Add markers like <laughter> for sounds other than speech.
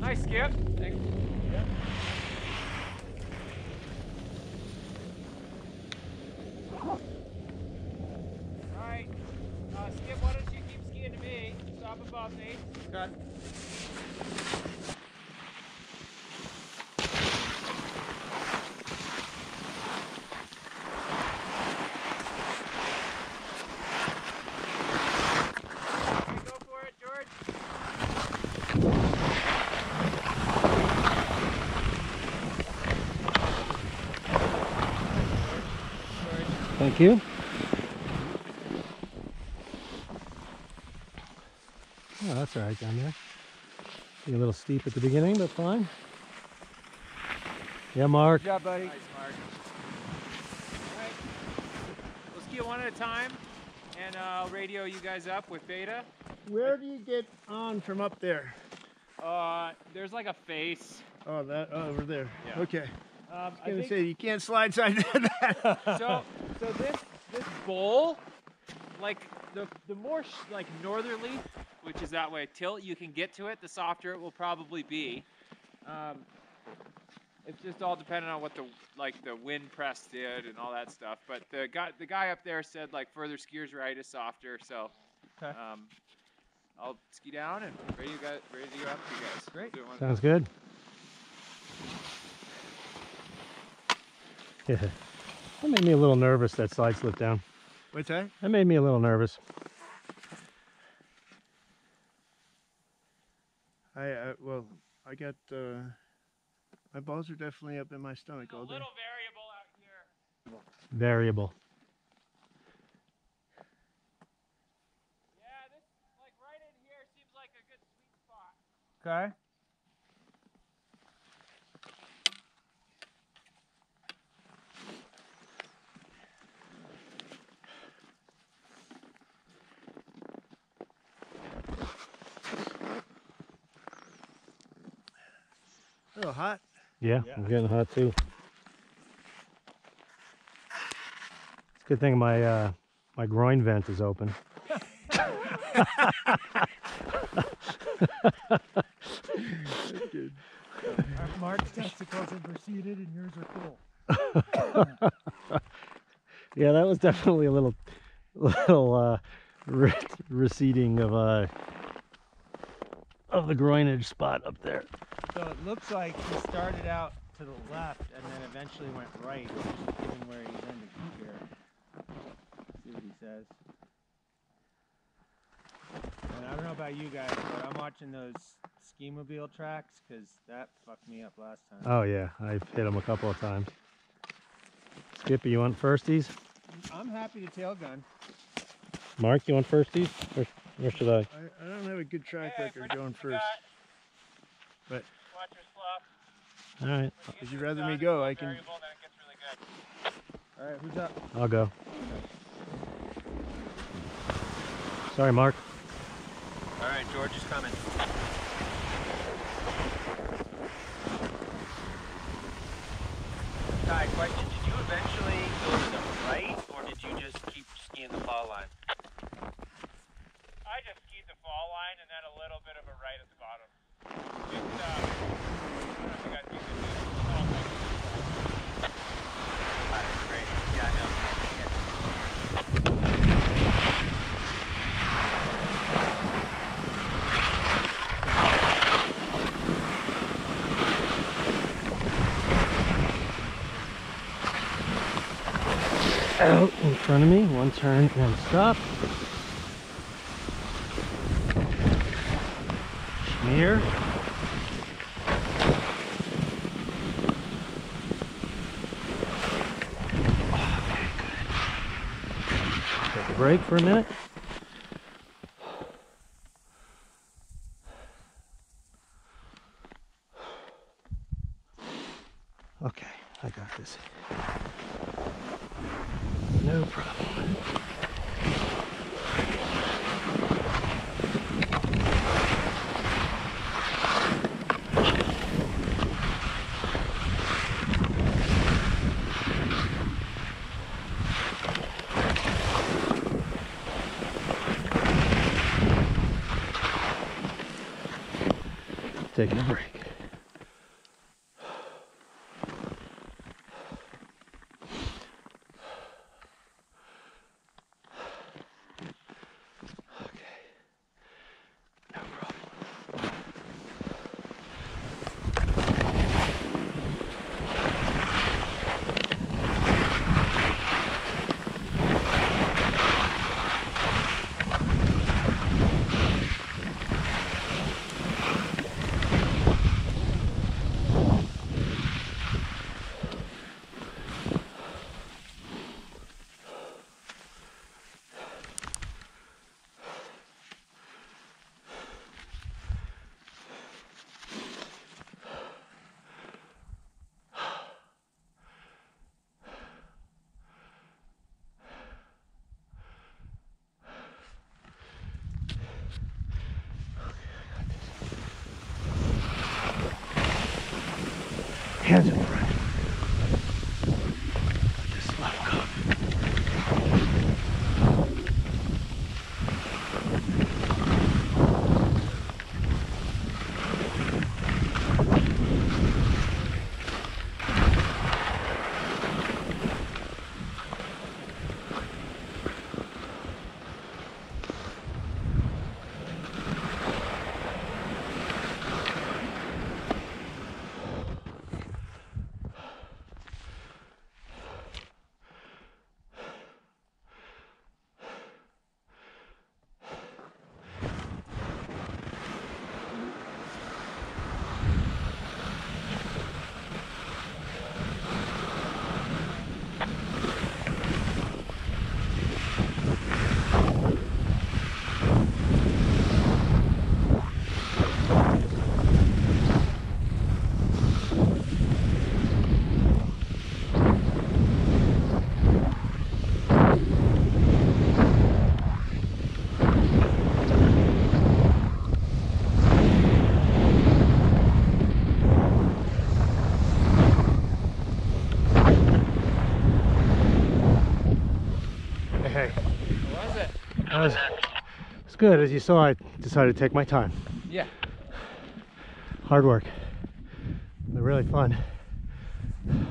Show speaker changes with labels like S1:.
S1: Nice, Skip. Thanks. Uh, Skip, why don't you keep skiing to me? Stop above me.
S2: Got
S1: Okay, go for it, George.
S3: Thank you. Oh, that's all right down there. Be a little steep at the beginning, but fine. Yeah, Mark.
S1: Good job, buddy. Nice, Mark. Alright, we'll ski it one at a time, and uh, I'll radio you guys up with beta.
S2: Where do you get on from up there?
S1: Uh, there's like a face.
S2: Oh, that oh, over there.
S1: Yeah.
S2: Okay.
S1: Um,
S2: I was gonna say you can't slide side <laughs> to that.
S1: so. So this this bowl, like the the more sh- like northerly, which is that way tilt you can get to it, the softer it will probably be. Um, it's just all dependent on what the like the wind press did and all that stuff. But the guy the guy up there said like further skiers right is softer, so
S2: Okay.
S1: um, I'll ski down and ready to go ready to go up to you guys.
S2: Great.
S1: Do it one-
S3: Sounds good. Yeah. That made me a little nervous, that slide slip down.
S2: What's that?
S3: That made me a little nervous.
S2: I uh, well, I got uh, my balls are definitely up in my stomach
S1: It's a
S2: all day.
S1: little variable out here.
S3: Variable.
S1: Yeah, this like right in here seems like a good sweet spot.
S2: Okay. A hot.
S3: Yeah,
S2: Yeah.
S3: I'm getting hot too. It's a good thing my uh, my groin vent is open. <laughs>
S2: Good.
S4: Mark's testicles are receded and yours are full.
S3: Yeah, that was definitely a little little uh, re- receding of uh, of the groinage spot up there.
S4: So it looks like he started out to the left and then eventually went right, just given where he's in the keep here. See what he says. And I don't know about you guys, but I'm watching those ski mobile tracks because that fucked me up last time.
S3: Oh yeah, I've hit them a couple of times. Skippy, you want firsties?
S4: I'm happy to tail gun.
S3: Mark, you want firsties? Or, or should I?
S2: I, I don't have a good track record going first. But-
S1: watch your fluff.
S3: All right,
S2: If you'd rather me go, I can.
S1: Variable, then it gets really.
S4: All right, who's up?
S3: I'll go. Sorry, Mark.
S5: All right, George is coming. Ty, question: Did you eventually go to the right, or did you just keep skiing the fall line?
S1: I just skied the fall line and then a little bit of a right at the bottom. Just, uh, I don't know if you guys use it. Oh, thank you.
S5: All right, great. Yeah, I know. Yeah.
S3: Out in front of me, one turn, one stop. Schmear. Take a break for a minute. Okay, I got this. No problem. Taking a break. Hands in Hey,
S1: What was it?
S3: was, it's good. As you saw, I decided to take my time.
S1: Yeah.
S3: Hard work. They're really fun.